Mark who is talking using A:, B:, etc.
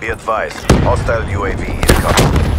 A: Be advised, hostile UAV is coming.